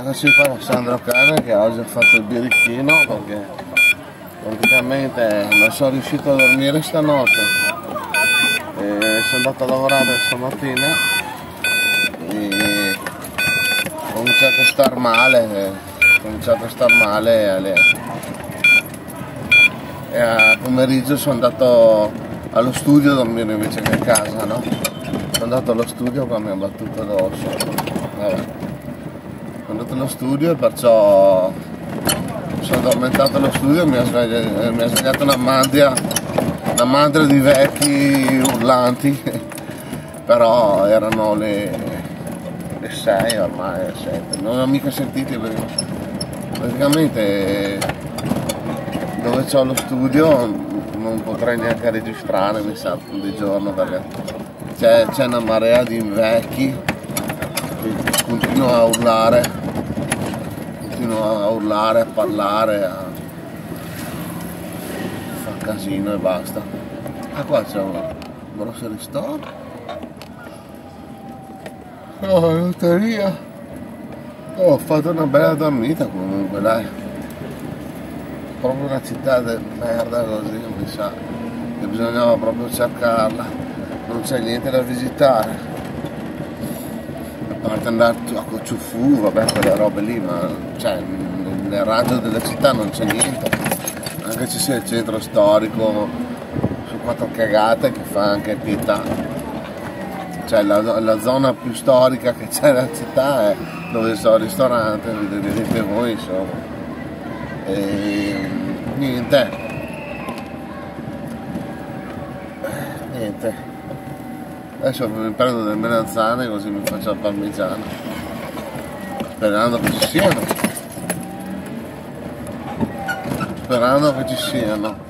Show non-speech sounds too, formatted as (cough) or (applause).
Eccoci qua Sandro Cane che oggi ha fatto il birichino perché praticamente non sono riuscito a dormire stanotte. E sono andato a lavorare stamattina. E ho cominciato a star male ho cominciato a star male alle... e a pomeriggio sono andato allo studio a dormire invece che a casa no? sono andato allo studio qua mi ha battuto addosso. Vabbè andato allo studio e perciò sono addormentato allo studio e mi ha svegliato, svegliato una mandria, una mandria di vecchi urlanti, (laughs) però erano le, le 6 ormai, le 7, non ho mica sentiti perché praticamente dove ho lo studio non potrei neanche registrare mi sa di giorno perché c'è una marea di vecchi che continuano a urlare continuo a urlare, a parlare, a fare casino e basta. Ah qua c'è un grosso ristoro. Oh, lotteria. Oh, ho fatto una bella dormita comunque, dai. Proprio una città di merda così, mi sa. Che bisognava proprio cercarla. Non c'è niente da visitare a parte andare a Cocciufu, vabbè quelle robe lì, ma cioè, nel raggio della città non c'è niente, anche se sia il centro storico, su quattro cagate che fa anche pietà. Cioè la, la zona più storica che c'è nella città è dove sono il ristorante, vedete voi insomma. E niente. Niente. Adesso mi prendo delle melanzane così mi faccio la parmigiana. Sperando che ci siano. Sperando che ci siano.